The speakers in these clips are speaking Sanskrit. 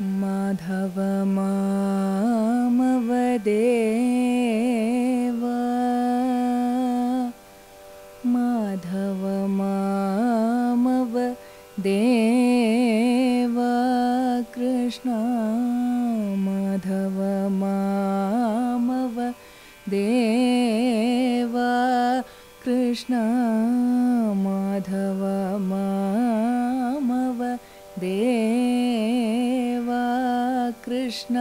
माधव मामवदेव माधव मामवदेव कृष्ण माधव मामवदेव कृष्ण माधव मामवदेव कृष्ण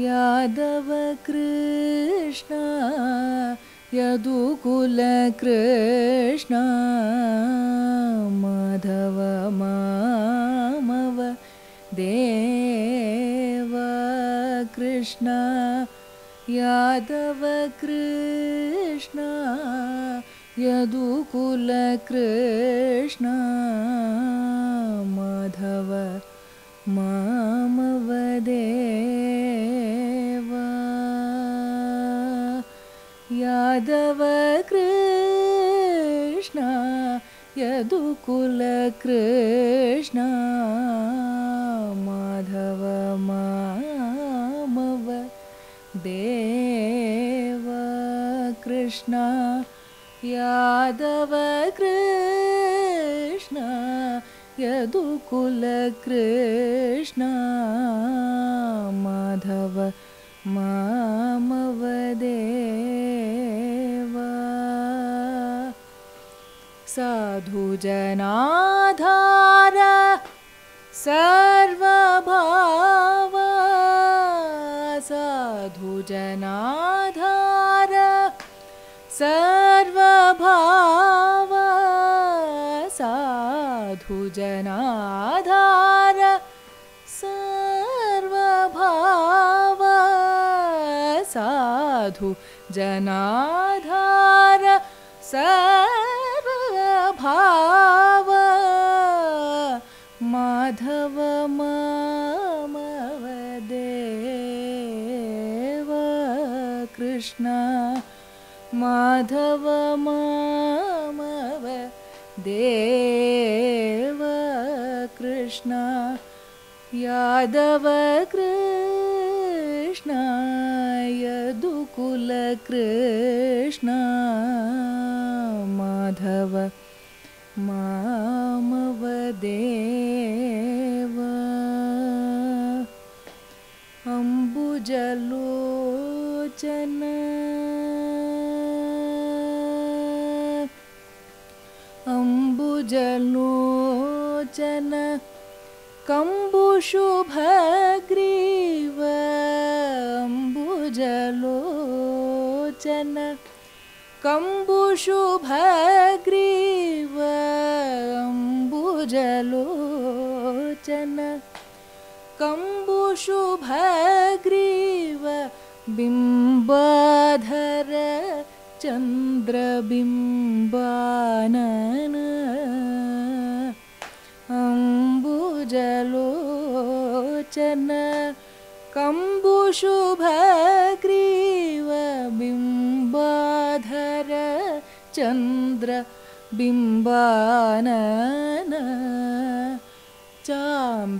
यादव कृष्ण यदुकुलकृष्ण माधव मामव देव कृष्ण यादव कृष्ण यदुकुलकृष्ण माधव मामवदेव। यादव कृष्ण यदुकुलकृष्ण माधव मामव देव कृष्ण यादव कृष्ण यदुकुलकृष्ण माधव मामवदेव। साधुजनाधार सर्वभाव। साधुजनाधार सर्वभाव साधुजनाधार सर्वभाव साधु जनाधार सर्वभाव माधव मामवदेव कृष्ण माधव मामव देव कृष्ण यादव कृष्ण यदुकुलकृष्ण माधव मामवदेव। अम्बुजलोचन अम्बुजलोचन कम्बुशुभग्रीव अम्बुजलोचन कम्बुशुभग्रीव अम्बुजलोचन कम्बुशुभग्रीव बिम्बाधर चन्द्रबिम्बानन अम्बुजलोचन कम्बुशुभग्रीव बिम्बाधर चन्द्रबिम्बानन चाम्पेयनासाग्र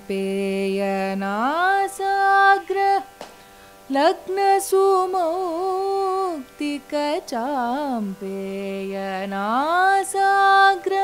लग्नसुमौक्तिकचाम्पेयनासाग्र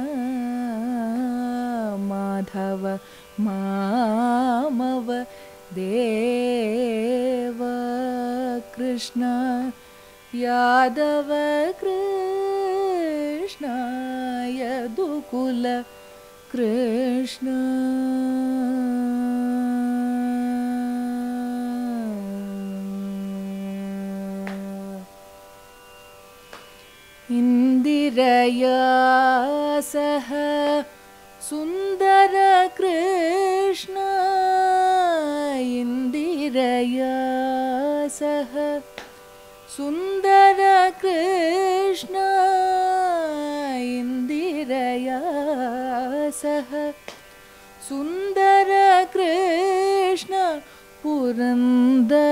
माधव मामव देव कृष्ण यादव कृष्ण यदुकुल कृष्ण। इन्दिरया सह सुन्दर कृष्ण इन्दिरया सह सुन्दर कृष्ण इन्दिरया सह सुन्दर कृष्ण पुरन्दरादिवन्द्य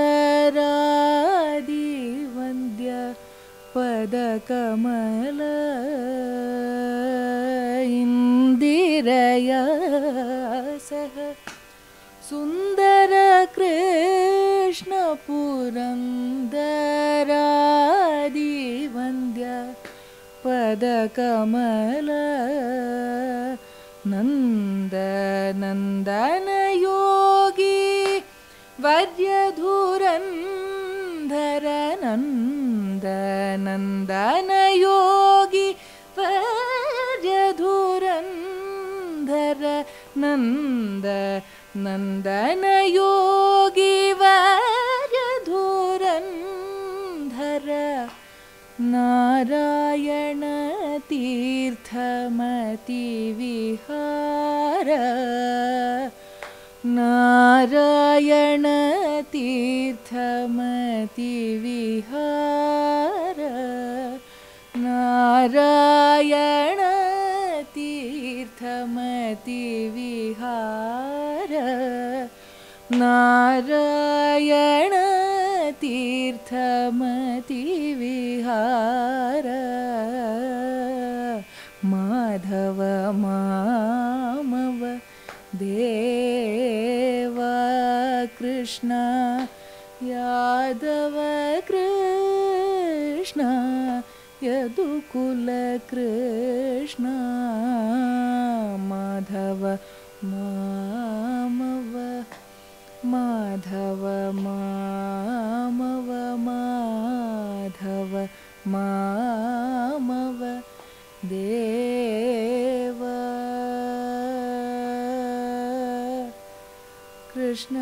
पदकमल इन्दिरया सह सुन्दर कृष्ण पुरन्दरादिवन्द्य पदकमल नन्द नन्दनयोगी नन्द नन्दनयोगी वर्यधुरन्धर नारायणतीर्थमतिविहार नारायणतीर्थमतिविहार नारायणतीर्थमतिविहार नारायणतीर्थमतिविहार माधव मामव देव कृष्ण यादव कृष्ण यदुकुलकृष्ण माधव मामव माधव मामव माधव मामव देव। कृष्ण